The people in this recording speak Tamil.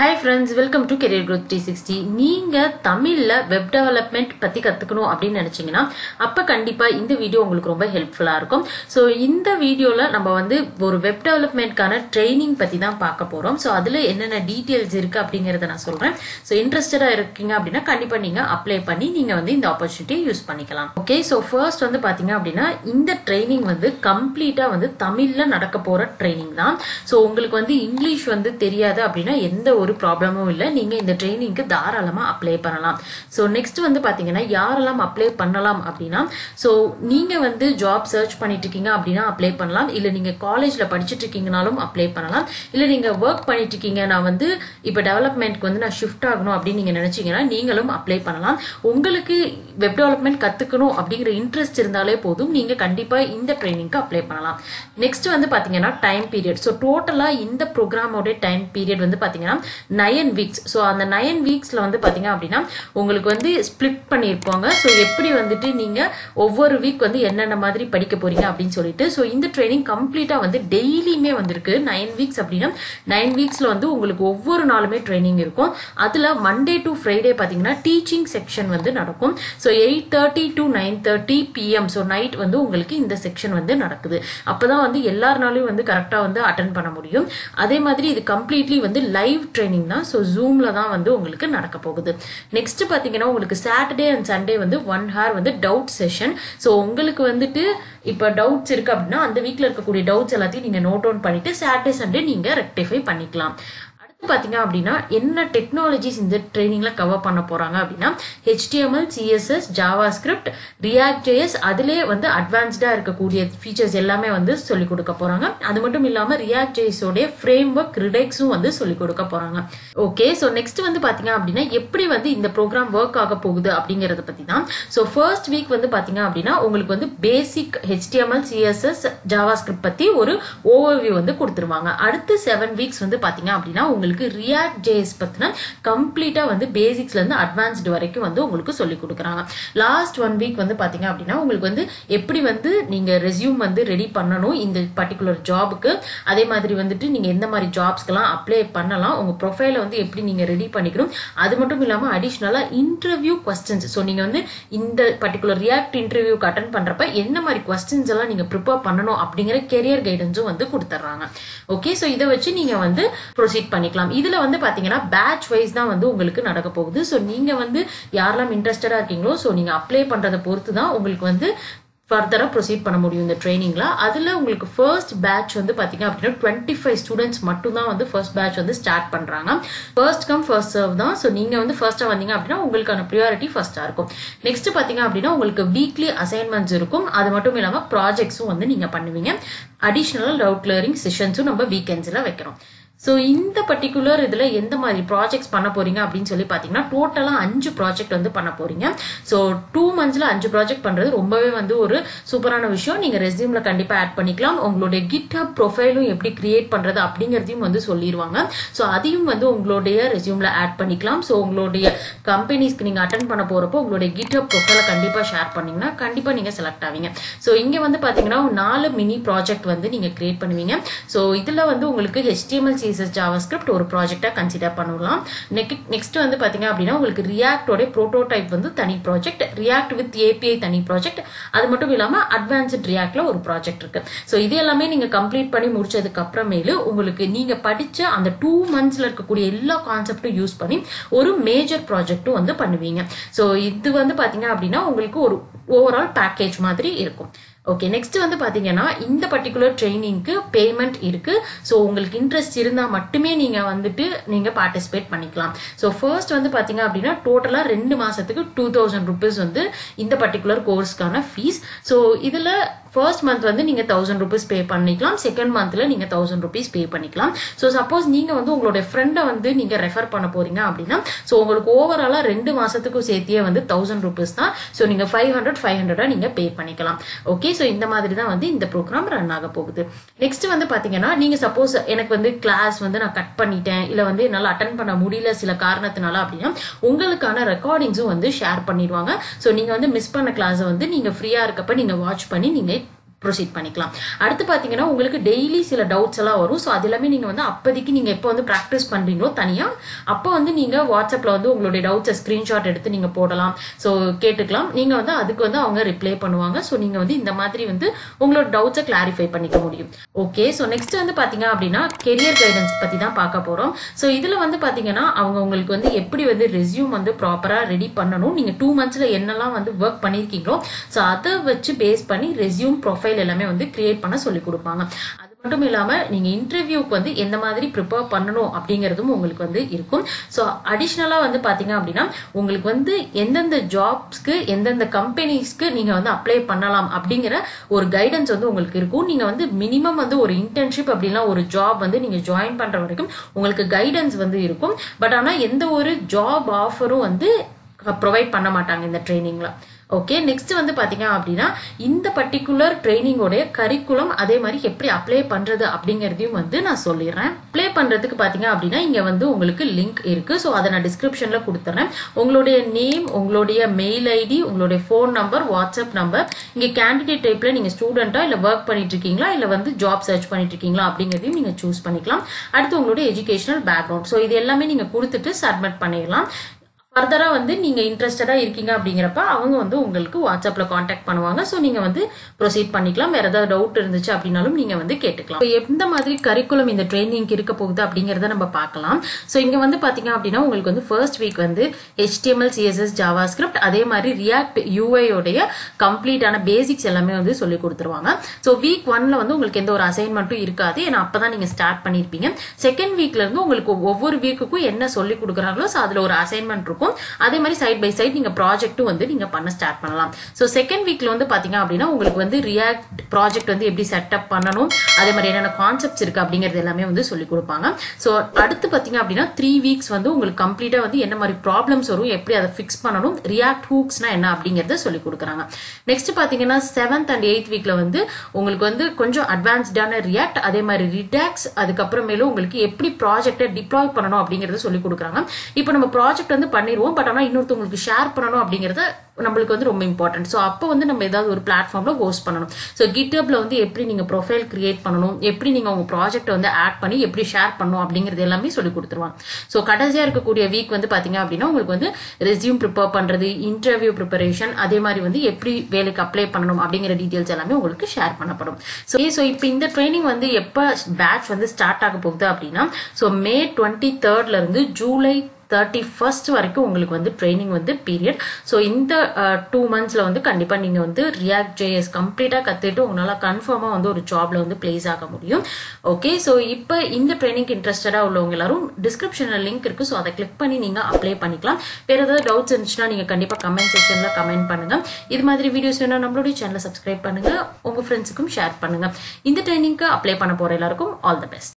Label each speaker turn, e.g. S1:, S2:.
S1: Hi friends welcome to career growth three sixty நீங்கள் தமிழில் வெப் டெவலப்மெண்ட் பற்றி கற்றுக்கணும் அப்படின்னு நினச்சிங்கன்னா அப்போ கண்டிப்பாக இந்த வீடியோ உங்களுக்கு ரொம்ப ஹெல்ப்ஃபுல்லாக இருக்கும். ஸோ இந்த வீடியோவில் நம்ம வந்து ஒரு வெப் டெவலப்மெண்ட்கான ட்ரைனிங் பற்றி தான் பார்க்க போகிறோம் ஸோ அதில் என்னென்ன டீட்டெயில்ஸ் இருக்குது அப்படிங்கிறத நான் சொல்கிறேன் ஸோ இன்ட்ரெஸ்டடாக இருக்கீங்க அப்படின்னா கண்டிப்பாக நீங்கள் அப்ளை பண்ணி நீங்கள் வந்து இந்த ஆப்பர்ச்சுனிட்டியை யூஸ் பண்ணிக்கலாம். ஓகே ஸோ ஃபர்ஸ்ட் வந்து பார்த்தீங்க அப்படின்னா இந்த ட்ரைனிங் வந்து கம்ப்ளீட்டாக வந்து தமிழில் நடக்க போகிற ட்ரைனிங் தான். ஸோ உங்களுக்கு வந்து இங்கிலீஷ் வந்து தெரியாது அப்படின்னா எந்த ஒரு ப்ராப்ளமும் இல்லை. நீங்கள் இந்த ட்ரைனிங்க்கு தாராளமாக அப்ளை பண்ணலாம். ஸோ நெக்ஸ்ட் வந்து பார்த்தீங்கன்னா யாரெல்லாம் அப்ளை பண்ணலாம் அப்படின்னா ஸோ நீங்கள் வந்து ஜாப் சர்ச் பண்ணிட்டு இருக்கீங்க அப்படின்னா அப்ளை பண்ணலாம். இல்லை நீங்கள் காலேஜில் படிச்சுட்டு இருக்கீங்கனாலும் அப்ளை பண்ணலாம். இல்லை நீங்கள் ஒர்க் பண்ணிட்டு இருக்கீங்க நான் வந்து இப்போ டெவலப்மெண்ட்க்கு வந்து நான் ஷிஃப்ட் ஆகணும் அப்படின்னு நீங்கள் நினச்சிங்கன்னா நீங்களும் அப்ளை பண்ணலாம். உங்களுக்கு வெப் டெவலப்மெண்ட் கற்றுக்கணும் அப்படிங்கிற இன்ட்ரெஸ்ட் இருந்தாலே போதும். நீங்கள் கண்டிப்பாக இந்த ட்ரைனிங்க்கு அப்ளை பண்ணலாம். நெக்ஸ்ட் வந்து பார்த்தீங்கன்னா டைம் பீரியட் ஸோ டோட்டலாக இந்த ப்ரோக்ராமோட டைம் பீரியட் வந்து பார்த்தீங்கன்னா நயன் வீக்ஸ் ஸோ அந்த நயன் வீக்ஸில் வந்து பார்த்தீங்க அப்படின்னா உங்களுக்கு வந்து ஸ்ப்ளிட் பண்ணியிருப்பாங்க. ஸோ எப்படி வந்துட்டு நீங்கள் ஒவ்வொரு வீக் வந்து என்னென்ன மாதிரி படிக்க போறீங்க அப்படின்னு சொல்லிட்டு ஸோ இந்த ட்ரைனிங் கம்ப்ளீட்டாக வந்து டெய்லியுமே வந்திருக்கு. நைன் வீக்ஸ் அப்படின்னா நைன் வீக்ஸில் வந்து உங்களுக்கு ஒவ்வொரு நாளுமே ட்ரைனிங் இருக்கும். அதில் மண்டே டு ஃப்ரைடே பார்த்தீங்கன்னா டீச்சிங் செக்ஷன் வந்து நடக்கும். So eight thirty to nine thirty PM so night வந்து உங்களுக்கு இந்த செக்ஷன் வந்து நடக்குது. அப்போ தான் வந்து எல்லாருனாலையும் வந்து கரெக்டாக வந்து அட்டன் பண்ண முடியும். அதே மாதிரி இது கம்ப்ளீட்லி வந்து லைவ் ட்ரைனிங் தான் ஸோ ஜூமில் தான் வந்து உங்களுக்கு நடக்க போகுது. நெக்ஸ்ட் பார்த்தீங்கன்னா உங்களுக்கு சாட்டர்டே அண்ட் சண்டே வந்து ஒன் ஹார் வந்து டவுட் செஷன் ஸோ உங்களுக்கு வந்துட்டு இப்போ டவுட்ஸ் இருக்கு அப்படின்னா அந்த வீக்கில் இருக்கக்கூடிய டவுட்ஸ் எல்லாத்தையும் நீங்கள் நோட் டவுன் பண்ணிட்டு சாட்டர்டே சண்டே நீங்கள் ரெக்டிஃபை பண்ணிக்கலாம். பார்த்தீங்க அப்படின்னா என்ன டெக்னாலஜிஸ் இந்த ட்ரைனிங்கில் கவர் பண்ண போகிறாங்க அப்படின்னா HTML CSS JavaScript React JS அதிலே வந்து அட்வான்ஸ்டாக இருக்கக்கூடிய ஃபீச்சர்ஸ் எல்லாமே வந்து சொல்லிக் கொடுக்க போகிறாங்க அது மட்டும் இல்லாமல் ரியாக்ட் ஜேஎஸோடைய ஃப்ரேம் ஒர்க் ரிடெக்ஸும் வந்து சொல்லிக் கொடுக்க போகிறாங்க ஓகே ஸோ நெக்ஸ்ட் வந்து பார்த்தீங்க அப்படின்னா எப்படி வந்து இந்த ப்ரோக்ராம் ஒர்க் ஆக போகுது அப்படிங்கிறத பற்றி தான். ஸோ ஃபர்ஸ்ட் வீக் வந்து பார்த்தீங்க அப்படின்னா உங்களுக்கு வந்து basic HTML CSS JavaScript பற்றி ஒரு ஓவர்வியூ வந்து கொடுத்துருவாங்க. அடுத்து செவன் வீக்ஸ் வந்து பார்த்தீங்க அப்படின்னா உங்களுக்கு ரியாக்ட் ஜேஎஸ் பற்றின கம்ப்ளீட்டாக வந்து பேசிக்ஸ்லேருந்து அட்வான்ஸ்டு வரைக்கும் வந்து உங்களுக்கு சொல்லி கொடுக்குறாங்க. லாஸ்ட் ஒன் வீக் வந்து பார்த்தீங்க அப்படின்னா உங்களுக்கு வந்து எப்படி வந்து நீங்கள் ரெஸ்யூம் வந்து ரெடி பண்ணணும் இந்த பர்டிகுலர் ஜாபுக்கு அதே மாதிரி வந்துட்டு நீங்கள் எந்த மாதிரி ஜாப்ஸ்க்கெல்லாம் அப்ளை பண்ணலாம்? உங்கள் ப்ரொஃபைலை வந்து எப்படி நீங்கள் ரெடி பண்ணிக்கணும்? அது மட்டும் இல்லாமல் அடிஷ்னலாக இன்டர்வியூ கொஸ்டின்ஸ் ஸோ நீங்கள் வந்து இந்த பர்டிகுலர் ரியாக்ட் இன்டர்வியூக்கு அட்டன் பண்ணுறப்ப என்ன மாதிரி கொஸ்டின்ஸ் எல்லாம் நீங்கள் ப்ரிப்பேர் பண்ணணும் அப்படிங்கிற கெரியர் கைடன்ஸும் வந்து கொடுத்துட்றாங்க ஓகே ஸோ இதை வச்சு நீங்கள் வந்து ப்ரொசீட் பண்ணிக்கலாம். இதில் வந்து பார்த்தீங்கன்னா பேட்ச் வைஸ் தான் வந்து உங்களுக்கு நடக்க போகுது. ஸோ நீங்கள் வந்து யாரெல்லாம் இன்ட்ரெஸ்டடாக இருக்கீங்களோ ஸோ நீங்கள் அப்ளை பண்ணுறதை பொறுத்து தான் உங்களுக்கு வந்து ஃபர்தராக ப்ரொசீட் பண்ண முடியும் இந்த ட்ரைனிங்கில் அதில் உங்களுக்கு ஃபர்ஸ்ட் பேட்ச் வந்து பார்த்தீங்க அப்படின்னா டுவெண்ட்டி ஃபைவ் ஸ்டூடெண்ட்ஸ் மட்டும் தான் வந்து ஃபர்ஸ்ட் பேட்ச் வந்து ஸ்டார்ட் பண்ணுறாங்க ஃபர்ஸ்ட் கம் ஃபர்ஸ்ட் சர்வ் தான். ஸோ நீங்கள் வந்து ஃபர்ஸ்ட்டாக வந்தீங்க அப்படின்னா உங்களுக்கான ப்ரியாரிட்டி ஃபர்ஸ்ட்டாக இருக்கும். நெக்ஸ்ட் பார்த்தீங்க அப்படின்னா உங்களுக்கு வீக்லி அசைன்மெண்ட்ஸ் இருக்கும். அது மட்டும் இல்லாமல் ப்ராஜெக்ட்ஸும் வந்து நீங்கள் பண்ணுவீங்க. அடிஷ்னலாக டவுட் கிளியரிங் செஷன்ஸும் நம்ம வீக்கெண்ட்ஸில் வைக்கிறோம். ஸோ இந்த பர்டிகுலர் இதில் எந்த மாதிரி ப்ராஜெக்ட்ஸ் பண்ண போறீங்க அப்படின்னு சொல்லி பார்த்தீங்கன்னா டோட்டலாக அஞ்சு ப்ராஜெக்ட் வந்து பண்ண போறீங்க. ஸோ டூ மந்த்ஸில் அஞ்சு ப்ராஜெக்ட் பண்ணுறது ரொம்பவே வந்து ஒரு சூப்பரான விஷயம். நீங்கள் ரெஸ்யூமில் கண்டிப்பாக ஆட் பண்ணிக்கலாம். உங்களுடைய கிட்ஹப் ப்ரொஃபைலும் எப்படி கிரியேட் பண்ணுறது அப்படிங்கிறதையும் வந்து சொல்லிடுவாங்க ஸோ அதையும் வந்து உங்களுடைய ரெஸ்யூமில் ஆட் பண்ணிக்கலாம். ஸோ உங்களுடைய கம்பெனிஸ்க்கு நீங்கள் அட்டன் பண்ண போகிறப்போ உங்களுடைய கிட்ஹப் ப்ரொஃபைலை கண்டிப்பாக ஷேர் பண்ணிங்கன்னா கண்டிப்பாக நீங்கள் செலக்ட் ஆவீங்க. ஸோ இங்கே வந்து பார்த்தீங்கன்னா நாலு மினி ப்ராஜெக்ட் வந்து நீங்கள் கிரியேட் பண்ணுவீங்க. ஸோ இதில் வந்து உங்களுக்கு ஹெச்டிஎம்எல் சிஎஸ்எஸ் ஜாவா ஸ்கிரிப்ட் ஒரு ப்ராஜெக்டாக கன்சிடர் பண்ணலாம். நெக்ஸ்ட் வந்து பார்த்தீங்க அப்படின்னா உங்களுக்கு ரியாக்டோட ப்ரோட்டோடைப் வந்து தனி ப்ராஜெக்ட் ரியாக்ட் வித் ஏபிஐ தனி ப்ராஜெக்ட் அது மட்டும் இல்லாமல் அட்வான்ஸ்ட் ரியாக்ட்ல ஒரு ப்ராஜெக்ட் இருக்கு. ஸோ இது எல்லாமே நீங்கள் கம்ப்ளீட் பண்ணி முடிச்சதுக்கு அப்புறமேலு உங்களுக்கு நீங்கள் படித்த அந்த டூ மந்த்ஸில் இருக்கக்கூடிய எல்லா கான்செப்டும் யூஸ் பண்ணி ஒரு மேஜர் ப்ராஜெக்ட்டும் வந்து பண்ணுவீங்க. ஸோ இது வந்து பார்த்தீங்க அப்படின்னா உங்களுக்கு ஒரு ஓவரால் பேக்கேஜ் மாதிரி இருக்கும். ஓகே நெக்ஸ்ட் வந்து பார்த்தீங்கன்னா இந்த பர்டிகுலர் ட்ரைனிங்க்கு பேமெண்ட் இருக்கு. ஸோ உங்களுக்கு இன்ட்ரெஸ்ட் இருந்தால் மட்டுமே நீங்கள் வந்துட்டு நீங்கள் பார்ட்டிசிபேட் பண்ணிக்கலாம். ஸோ ஃபர்ஸ்ட் வந்து பார்த்தீங்க அப்படின்னா டோட்டலாக ரெண்டு மாதத்துக்கு டூ தௌசண்ட் ருபீஸ் வந்து இந்த பர்டிகுலர் கோர்ஸ்க்கான ஃபீஸ் ஸோ இதில் ஃபர்ஸ்ட் மந்த் வந்து நீங்கள் தௌசண்ட் ருபீஸ் பே பண்ணிக்கலாம். செகண்ட் மந்த்தில் நீங்கள் தௌசண்ட் ருபீஸ் பே பண்ணிக்கலாம். ஸோ சப்போஸ் நீங்கள் வந்து உங்களுடைய ஃப்ரெண்டை வந்து நீங்கள் ரெஃபர் பண்ண போறீங்க அப்படின்னா ஸோ உங்களுக்கு ஓவராலாக ரெண்டு மாதத்துக்கும் சேர்த்தியே வந்து தௌசண்ட் ருபீஸ் தான். ஸோ நீங்கள் ஃபைவ் ஹண்ட்ரட் ஃபைவ் ஹண்ட்ரடாக நீங்கள் பே பண்ணிக்கலாம். ஓகே ஸோ இந்த மாதிரி தான் வந்து இந்த ப்ரோக்ராம் ரன் ஆக போகுது. நெக்ஸ்ட் வந்து பார்த்தீங்கன்னா நீங்கள் சப்போஸ் எனக்கு வந்து கிளாஸ் வந்து நான் கட் பண்ணிட்டேன் இல்லை வந்து என்னால் அட்டன் பண்ண முடியல சில காரணத்தினால அப்படின்னா உங்களுக்கான ரெக்கார்டிங்ஸும் வந்து ஷேர் பண்ணிடுவாங்க. ஸோ நீங்கள் வந்து மிஸ் பண்ண கிளாஸை வந்து நீங்கள் ஃப்ரீயாக இருக்கப்ப நீங்கள் வாட்ச் பண்ணி நீங்கள் ப்ரொசீட் பண்ணிக்கலாம். அடுத்து பார்த்தீங்கன்னா உங்களுக்கு டெய்லி சில டவுட்ஸ் எல்லாம் வரும். ஸோ அது எல்லாமே நீங்கள் வந்து அப்போதைக்கு நீங்கள் எப்போ வந்து ப்ராக்டிஸ் பண்ணுறீங்களோ தனியாக அப்போ வந்து நீங்கள் வாட்ஸ்அப்பில் வந்து உங்களுடைய டவுட்ஸை ஸ்க்ரீன்ஷாட் எடுத்து நீங்கள் போடலாம். ஸோ கேட்டுக்கலாம். நீங்கள் வந்து அதுக்கு வந்து அவங்க ரிப்ளை பண்ணுவாங்க. ஸோ நீங்கள் வந்து இந்த மாதிரி வந்து உங்களோட டவுட்ஸை கிளாரிஃபை பண்ணிக்க முடியும். ஓகே ஸோ நெக்ஸ்ட் வந்து பார்த்தீங்க அப்படின்னா கெரியர் கைடன்ஸ் பற்றி தான் பார்க்க போகிறோம் ஸோ இதில் வந்து பார்த்தீங்கன்னா அவங்க உங்களுக்கு வந்து எப்படி வந்து ரெஸ்யூம் வந்து ப்ராப்பராக ரெடி பண்ணணும் நீங்கள் டூ மந்த்ஸில் என்னெல்லாம் வந்து ஒர்க் பண்ணியிருக்கீங்களோ ஸோ அதை வச்சு பேஸ் பண்ணி ரெஸ்யூம் ப்ரொஃபைல் எல்லாமே வந்து கிரியேட் பண்ண சொல்லி கொடுப்பாங்க. அது மட்டும் இல்லாமல் நீங்கள் இன்டர்வியூக்கு வந்து எந்த மாதிரி ப்ரிப்பேர் பண்ணணும் அப்படிங்கிறதும் உங்களுக்கு வந்து இருக்கும். ஸோ அடிஷ்னலாக வந்து பார்த்தீங்க அப்படின்னா உங்களுக்கு வந்து எந்தெந்த ஜாப்ஸ்க்கு எந்தெந்த கம்பெனிஸ்க்கு நீங்கள் வந்து அப்ளை பண்ணலாம் அப்படிங்கிற ஒரு கைடன்ஸ் வந்து உங்களுக்கு இருக்கும். நீங்கள் வந்து மினிமம் வந்து ஒரு இன்டர்ன்ஷிப் அப்படின்னா ஒரு ஜாப் வந்து நீங்கள் ஜாயின் பண்ணுற வரைக்கும் உங்களுக்கு கைடன்ஸ் வந்து இருக்கும். பட் ஆனால் எந்த ஒரு ஜாப் ஆஃபரும் வந்து ப்ரொவைட் பண்ண மாட்டாங்க இந்த ட்ரைனிங்கில் ஓகே நெக்ஸ்ட் வந்து பாத்தீங்க அப்படின்னா இந்த பர்டிகுலர் ட்ரைனிங்கோடைய கரிக்குலம் அதே மாதிரி எப்படி அப்ளை பண்றது அப்படிங்கறதையும் வந்து நான் சொல்லிடுறேன். அப்ளை பண்றதுக்கு பாத்தீங்க அப்படின்னா இங்க வந்து உங்களுக்கு லிங்க் இருக்கு. ஸோ அதை நான் டிஸ்கிரிப்ஷன்ல கொடுத்துறேன். உங்களுடைய நேம் உங்களுடைய மெயில் ஐடி உங்களுடைய ஃபோன் நம்பர் வாட்ஸ்அப் நம்பர் இங்க கேண்டிடேட் டைப்ல நீங்க ஸ்டூடெண்டா இல்ல ஒர்க் பண்ணிட்டு இருக்கீங்களா இல்ல வந்து ஜாப் சர்ச் பண்ணிட்டு இருக்கீங்களா அப்படிங்கறதையும் நீங்க சூஸ் பண்ணிக்கலாம். அடுத்து உங்களுடைய எஜுகேஷனல் பேக்ரவுண்ட் ஸோ இது எல்லாமே நீங்க கொடுத்துட்டு சப்மிட் பண்ணிடலாம். ஃபர்தராக வந்து நீங்கள் இன்ட்ரெஸ்டடாக இருக்கீங்க அப்படிங்கிறப்ப அவங்க வந்து உங்களுக்கு வாட்ஸ்அப்பில் காண்டாக்ட் பண்ணுவாங்க. ஸோ நீங்கள் வந்து ப்ரொசீட் பண்ணிக்கலாம். வேறு ஏதாவது டவுட் இருந்துச்சு அப்படின்னாலும் நீங்கள் வந்து கேட்டுக்கலாம். இப்போ எந்த மாதிரி கரிக்குலம் இந்த ட்ரைனிங்க்கு இருக்க போகுது அப்படிங்கிறத நம்ம பார்க்கலாம். ஸோ இங்கே வந்து பார்த்தீங்க அப்படின்னா உங்களுக்கு வந்து ஃபர்ஸ்ட் வீக் வந்து ஹெச்டிஎம்எல் சிஎஸ்எஸ் ஜாவா ஸ்கிரிப்ட் அதே மாதிரி ரியாக்ட் யூஐயோடைய கம்ப்ளீட்டான பேசிக்ஸ் எல்லாமே வந்து சொல்லி கொடுத்துருவாங்க. ஸோ வீக் ஒன்ல வந்து உங்களுக்கு எந்த ஒரு அசைன்மெண்ட்டும் இருக்காது. ஏன்னா அப்பதான் நீங்க ஸ்டார்ட் பண்ணிருப்பீங்க. செகண்ட் வீக்ல இருந்து உங்களுக்கு ஒவ்வொரு வீக்குக்கும் என்ன சொல்லி கொடுக்குறாங்களோ ஸோ அதுல ஒரு அசைன்மெண்ட் இருக்கும். அதே மாதிரி சைட் பை சைட் நீங்க ப்ராஜெக்ட்டும் வந்து நீங்க பண்ண ஸ்டார்ட் பண்ணலாம். ஸோ செகண்ட் வீக்ல வந்து பார்த்தீங்க அப்படின்னா உங்களுக்கு வந்து ரியாக்ட் ப்ராஜெக்ட் வந்து எப்படி செட்டப் பண்ணணும் அதே மாதிரி என்னென்ன கான்செப்ட்ஸ் இருக்கு அப்படிங்கிறது எல்லாமே வந்து சொல்லி கொடுப்பாங்க. ஸோ அடுத்து பார்த்தீங்க அப்படின்னா த்ரீ வீக்ஸ் வந்து உங்களுக்கு கம்ப்ளீட்டாக வந்து என்ன மாதிரி ப்ராப்ளம்ஸ் வரும் எப்படி அதை ஃபிக்ஸ் பண்ணணும் ரியாக்ட் ஹூக்ஸ்னா என்ன அப்படிங்கறத சொல்லி கொடுக்குறாங்க. நெக்ஸ்ட் பாத்தீங்கன்னா செவன்த் அண்ட் எயித் வீக்ல வந்து உங்களுக்கு வந்து கொஞ்சம் அட்வான்ஸ்டான ரியாக்ட் அதே மாதிரி ரிடாக்ஸ் அதுக்கப்புறமேலும் உங்களுக்கு எப்படி ப்ராஜெக்டை டிப்ளாய் பண்ணணும் அப்படிங்கறத சொல்லி கொடுக்குறாங்க. இப்போ நம்ம ப்ராஜெக்ட் வந்து பண்ணிடுவோம் பட் ஆனால் இன்னொருத்தவங்களுக்கு ஷேர் பண்ணணும் அப்படிங்கறத நம்மளுக்கு வந்து ரொம்ப இம்பார்ட்டன்ட் ஸோ அப்போ வந்து நம்ம ஏதாவது ஒரு பிளாட்ஃபார்மில் ஹோஸ்ட் பண்ணணும். ஸோ கிட்டப்ல வந்து எப்படி நீங்கள் ப்ரொஃபைல் கிரியேட் பண்ணணும்? எப்படி நீங்கள் உங்கள் ப்ராஜெக்ட் வந்து ஆட் பண்ணி எப்படி ஷேர் பண்ணணும் அப்படிங்கிறது எல்லாமே சொல்லி கொடுத்துருவாங்க. ஸோ கடைசியாக இருக்கக்கூடிய வீக் வந்து பார்த்தீங்க அப்படின்னா உங்களுக்கு வந்து ரெஸ்யூம் ப்ரிப்பேர் பண்ணுறது இன்டர்வியூ ப்ரிப்பரேஷன் அதே மாதிரி வந்து எப்படி வேலைக்கு அப்ளை பண்ணணும் அப்படிங்கிற டீட்டெயில்ஸ் எல்லாமே உங்களுக்கு ஷேர் பண்ணப்படும். ஸோ ஸோ இப்போ இந்த ட்ரைனிங் வந்து எப்போ பேட்ச் வந்து ஸ்டார்ட் ஆக போகுது அப்படின்னா ஸோ மே டுவெண்ட்டி தேர்ட்லேருந்து ஜூலை தேர்ட்டி ஃபர்ஸ்ட் வரைக்கும் உங்களுக்கு வந்து ட்ரைனிங் வந்து பீரியட் ஸோ இந்த டூ மந்த்ஸில் வந்து கண்டிப்பாக நீங்கள் வந்து ரியாக்ட் ஜேஎஸ் கம்ப்ளீட்டாக கற்றுட்டு உங்களால் கன்ஃபார்மாக வந்து ஒரு ஜாப்ல வந்து பிளேஸ் ஆக முடியும். ஓகே ஸோ இப்போ இந்த ட்ரைனிங் இன்ட்ரெஸ்டடாக உள்ளவங்க எல்லாரும் டிஸ்கிரிப்ஷனில் லிங்க் இருக்கு. ஸோ அதை கிளிக் பண்ணி நீங்கள் அப்ளை பண்ணிக்கலாம். வேறு ஏதாவது டவுட்ஸ் இருந்துச்சுன்னா நீங்கள் கண்டிப்பாக கமெண்ட் செக்ஷனில் கமெண்ட் பண்ணுங்கள் இது மாதிரி வீடியோஸ் வேணால் நம்மளுடைய சேனலை சப்ஸ்கிரைப் பண்ணுங்கள் உங்கள் ஃப்ரெண்ட்ஸுக்கும் ஷேர் பண்ணுங்க. இந்த ட்ரைனிங்க்கு அப்ளை பண்ண போகிற எல்லாருக்கும் ஆல் த பெஸ்ட்